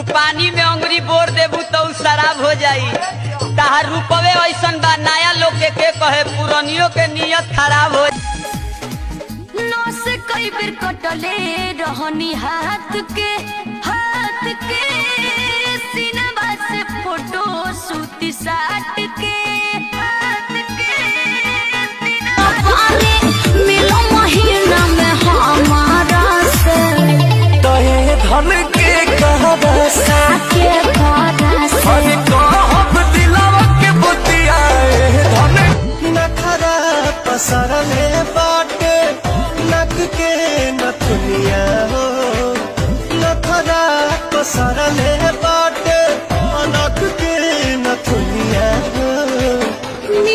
तू पानी में अंगुरी बोर देबू तो शराब हो जाई। तहार रूपवे ऐसन बा, नया लोग के के कहे, पुरानियों के नियत खराब हो कई बेर कटले रहनी हाथ के हाथ के। सिनेमा से फ़ोटो सूती साट के।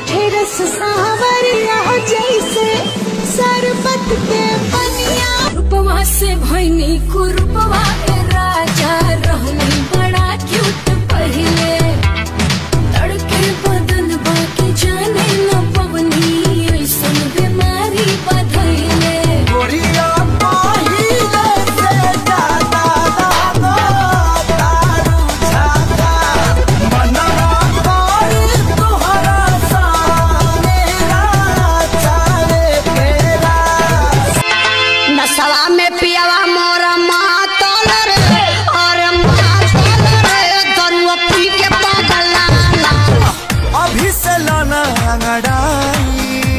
मीठे रस सावरिया जैसे शरबत के बनिया रूपवा से भैनी कुरूपवा के राजा रहनी बड़ा കാണാങ്ങടായി